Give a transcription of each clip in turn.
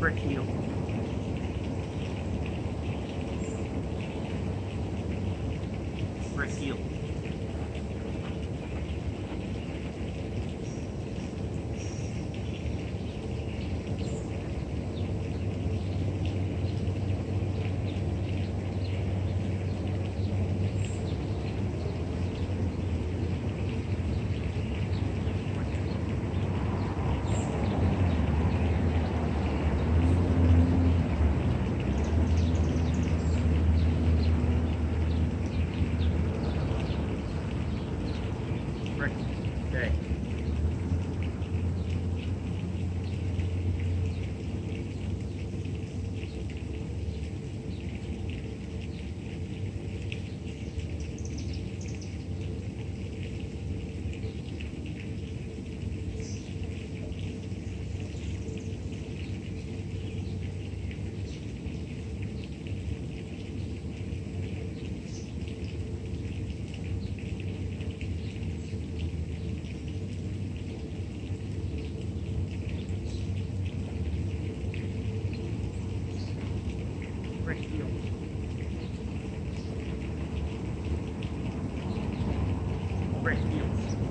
brick heel. Brick heel.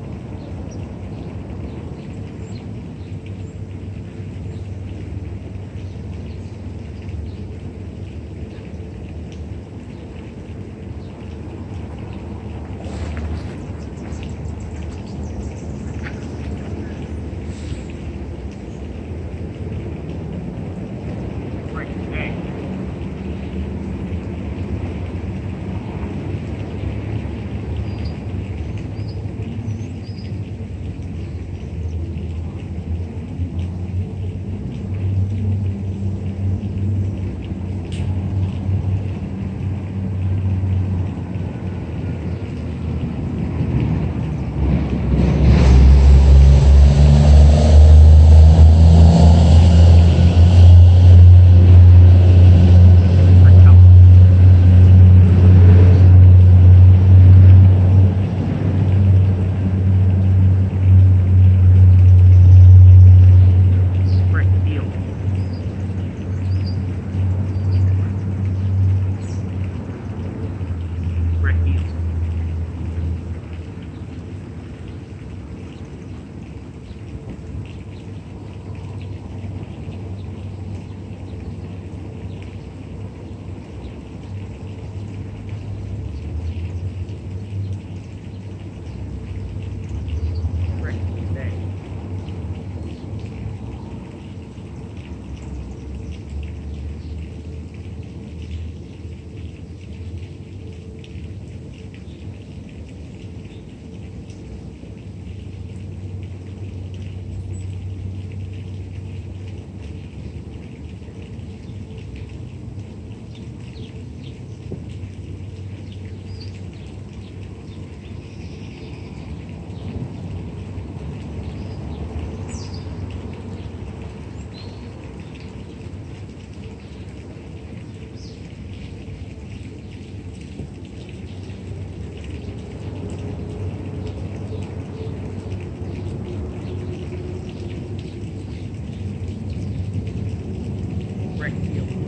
wreck field.